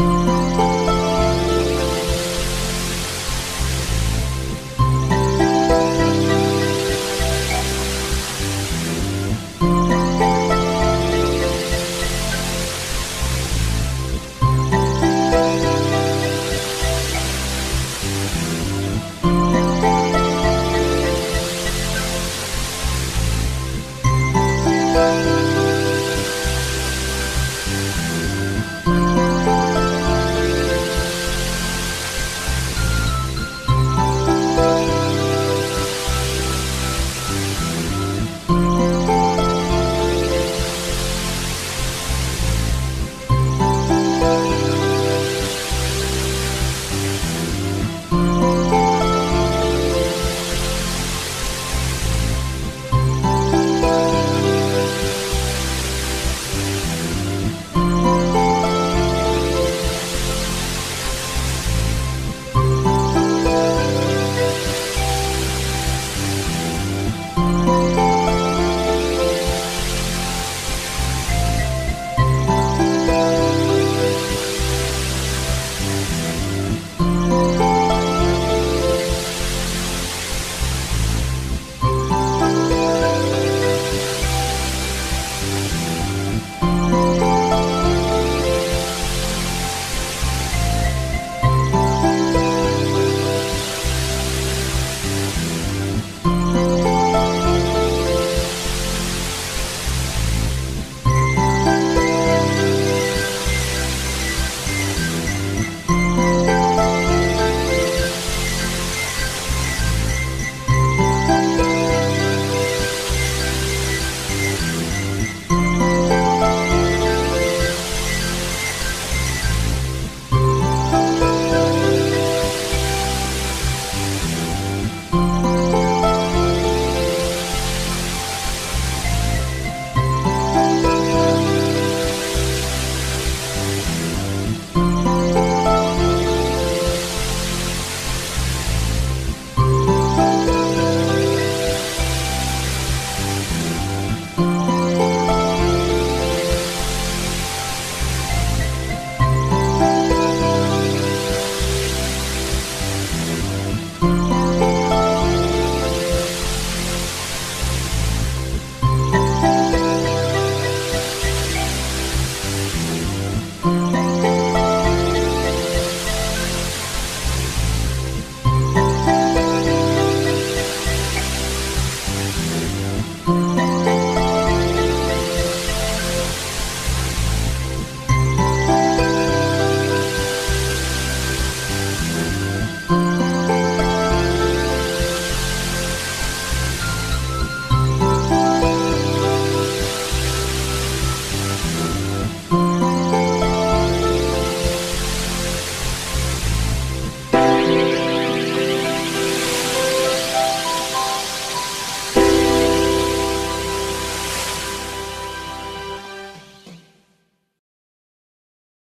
아 Música